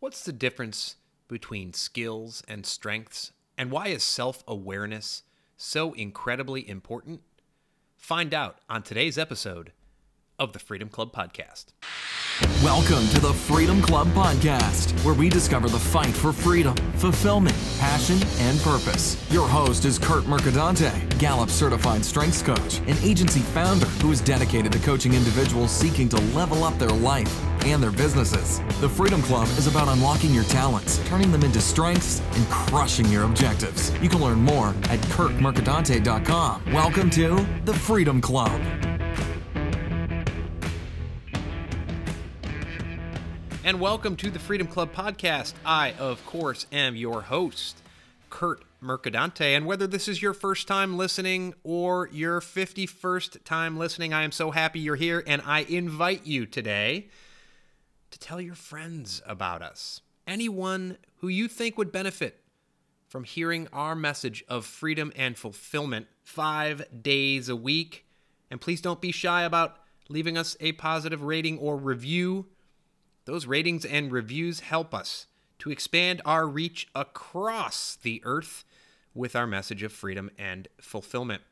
What's the difference between skills and strengths, and why is self awareness so incredibly important? Find out on today's episode of the Freedom Club Podcast. Welcome to the Freedom Club Podcast, where we discover the fight for freedom, fulfillment, passion, and purpose. Your host is Curt Mercadante, Gallup certified strengths coach, an agency founder who is dedicated to coaching individuals seeking to level up their life and their businesses. The Freedom Club is about unlocking your talents, turning them into strengths, and crushing your objectives. You can learn more at curtmercadante.com. Welcome to the Freedom Club. And welcome to the Freedom Club Podcast. I, of course, am your host, Curt Mercadante. And whether this is your first time listening or your 51st time listening, I am so happy you're here. And I invite you today to tell your friends about us. Anyone who you think would benefit from hearing our message of freedom and fulfillment five days a week. And please don't be shy about leaving us a positive rating or review. Those ratings and reviews help us to expand our reach across the earth with our message of freedom and fulfillment.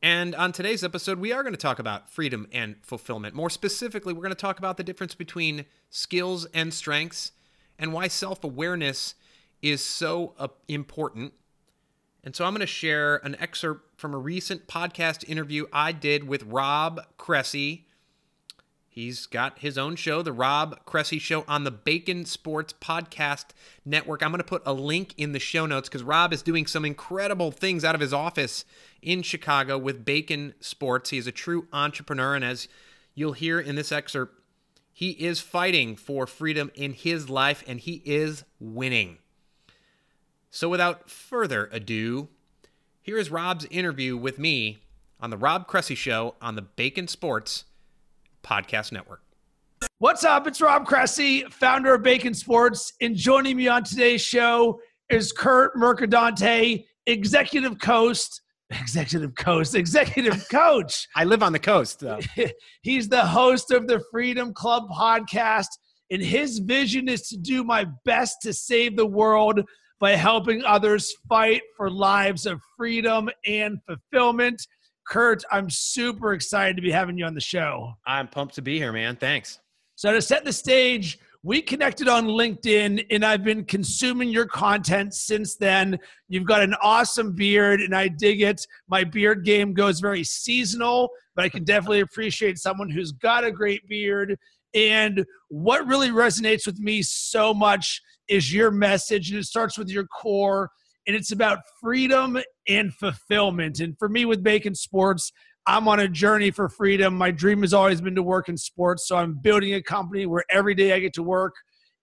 And on today's episode, we are going to talk about freedom and fulfillment. More specifically, we're going to talk about the difference between skills and strengths and why self awareness is so uh, important. And so I'm going to share an excerpt from a recent podcast interview I did with Rob Cressy He's got his own show, The Rob Cressy Show, on the Bacon Sports Podcast Network. I'm going to put a link in the show notes because Rob is doing some incredible things out of his office in Chicago with Bacon Sports. He is a true entrepreneur, and as you'll hear in this excerpt, he is fighting for freedom in his life and he is winning. So, without further ado, here is Rob's interview with me on The Rob Cressy Show on the Bacon Sports Podcast Network. What's up? It's Rob Cressy, founder of Bacon Sports. And joining me on today's show is Curt Mercadante, executive coast, executive coast, executive coach. I live on the coast, though. He's the host of the Freedom Club podcast. And his vision is to do my best to save the world by helping others fight for lives of freedom and fulfillment. Curt, I'm super excited to be having you on the show. I'm pumped to be here, man. Thanks. So, to set the stage, we connected on LinkedIn and I've been consuming your content since then. You've got an awesome beard and I dig it. My beard game goes very seasonal, but I can definitely appreciate someone who's got a great beard. And what really resonates with me so much is your message, and it starts with your core and it's about freedom and fulfillment. And for me with Bacon Sports, I'm on a journey for freedom. My dream has always been to work in sports. So I'm building a company where every day I get to work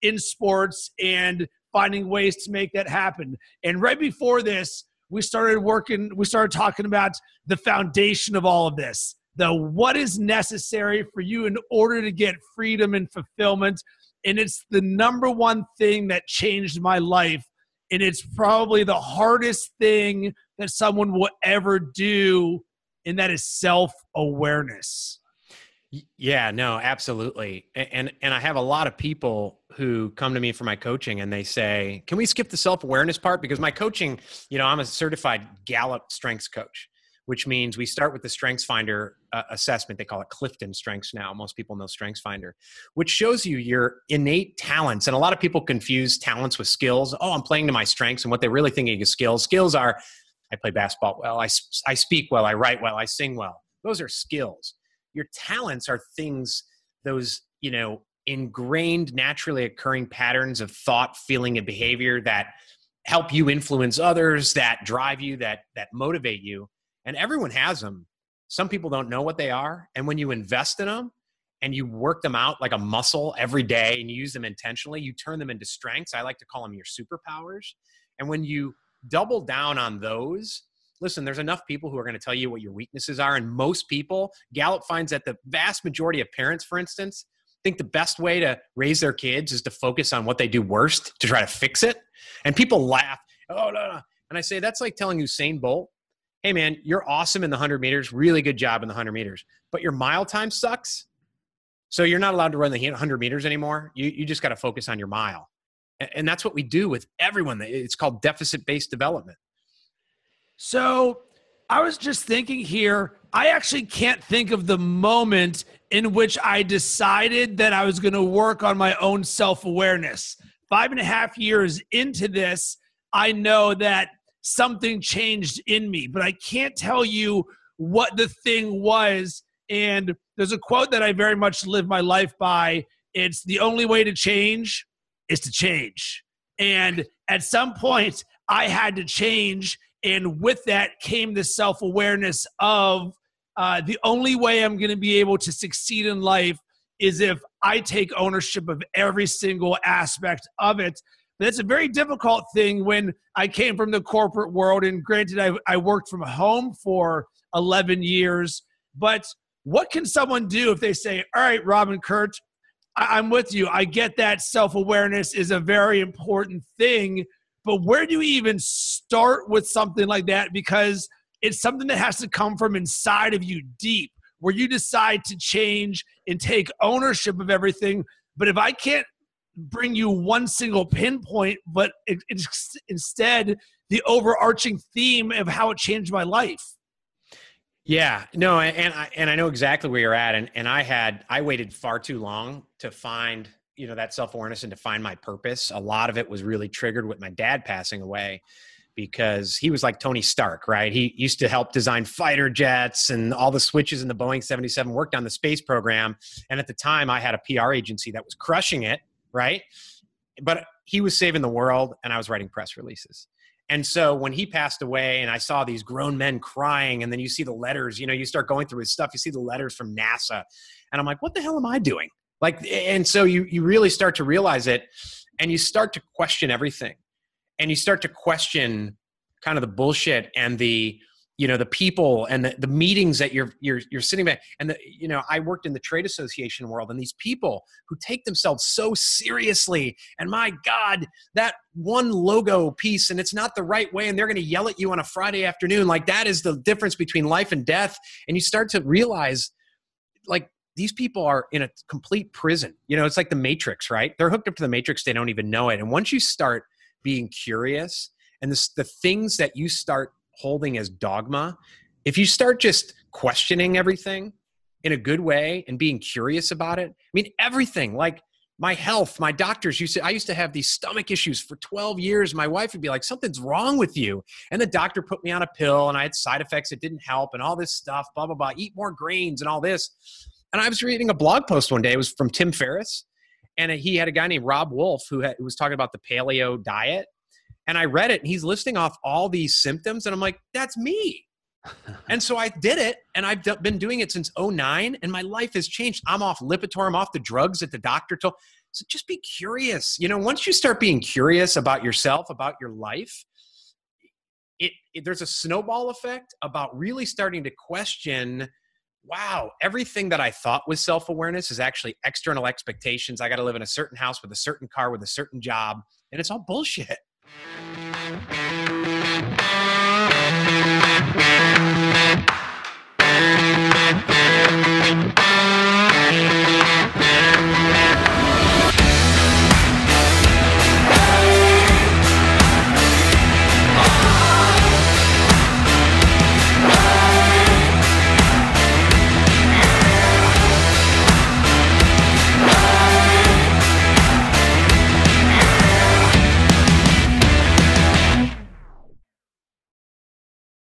in sports and finding ways to make that happen. And right before this, we started working, we started talking about the foundation of all of this. The what is necessary for you in order to get freedom and fulfillment. And it's the number one thing that changed my life and it's probably the hardest thing that someone will ever do and that is self-awareness. Yeah no absolutely. And and i have a lot of people who come to me for my coaching and they say can we skip the self-awareness part? Because my coaching you know i'm a certified gallup strengths coach which means we start with the strengths finder uh, assessment. They call it clifton strengths now. Most people know strengths finder which shows you your innate talents. And a lot of people confuse talents with skills. Oh i'm playing to my strengths and what they're really thinking is skills. Skills are i play basketball well i, I speak well i write well i sing well those are skills your talents are things those you know ingrained naturally occurring patterns of thought feeling and behavior that help you influence others that drive you that that motivate you and everyone has them. Some people don't know what they are. And when you invest in them and you work them out like a muscle every day and you use them intentionally, you turn them into strengths. I like to call them your superpowers. And when you double down on those, listen, there's enough people who are going to tell you what your weaknesses are. And most people, Gallup finds that the vast majority of parents, for instance, think the best way to raise their kids is to focus on what they do worst to try to fix it. And people laugh, oh, no, no. And I say, that's like telling Usain Bolt hey man, you're awesome in the 100 meters, really good job in the 100 meters, but your mile time sucks. So you're not allowed to run the 100 meters anymore. You, you just got to focus on your mile. And that's what we do with everyone. It's called deficit based development. So I was just thinking here, I actually can't think of the moment in which I decided that I was going to work on my own self awareness. Five and a half years into this, I know that something changed in me, but I can't tell you what the thing was. And there's a quote that I very much live my life by. It's the only way to change is to change. And at some point, I had to change. And with that came the self awareness of uh, the only way I'm going to be able to succeed in life is if I take ownership of every single aspect of it. But it's a very difficult thing when I came from the corporate world. And granted, I, I worked from home for 11 years. But what can someone do if they say, All right, Robin Curt, I'm with you. I get that self awareness is a very important thing. But where do you even start with something like that? Because it's something that has to come from inside of you deep, where you decide to change and take ownership of everything. But if I can't bring you one single pinpoint, but it, instead the overarching theme of how it changed my life. Yeah, no, and I and I know exactly where you're at, and and I had I waited far too long to find you know that self awareness and to find my purpose. A lot of it was really triggered with my dad passing away, because he was like Tony Stark, right? He used to help design fighter jets and all the switches in the Boeing 77, worked on the space program. And at the time, I had a PR agency that was crushing it, right? But he was saving the world, and I was writing press releases. And so when he passed away, and I saw these grown men crying, and then you see the letters, you know, you start going through his stuff, you see the letters from NASA, and I'm like, what the hell am I doing? Like, and so you you really start to realize it, and you start to question everything and you start to question kind of the bullshit and the you know the people and the, the meetings that you're you're you're sitting back and the you know I worked in the trade association world and these people who take themselves so seriously and my god that one logo piece and it's not the right way and they're going to yell at you on a Friday afternoon. Like that is the difference between life and death. And you start to realize like these people are in a complete prison. You know it's like the matrix right? They're hooked up to the matrix. They don't even know it. And once you start being curious and this, the things that you start holding as dogma if you start just questioning everything in a good way and being curious about it i mean everything like my health my doctors used to i used to have these stomach issues for 12 years. My wife would be like something's wrong with you. And the doctor put me on a pill and i had side effects that didn't help and all this stuff blah blah blah eat more grains and all this. And i was reading a blog post one day it was from tim ferriss and he had a guy named Robb Wolf who, was talking about the paleo diet. And I read it, and he's listing off all these symptoms, and I'm like, that's me. and so I did it, and I've been doing it since 09, and my life has changed. I'm off Lipitor, I'm off the drugs that the doctor told. So just be curious. You know, once you start being curious about yourself, about your life, it, it, there's a snowball effect about really starting to question wow, everything that I thought was self awareness is actually external expectations. I got to live in a certain house with a certain car with a certain job, and it's all bullshit.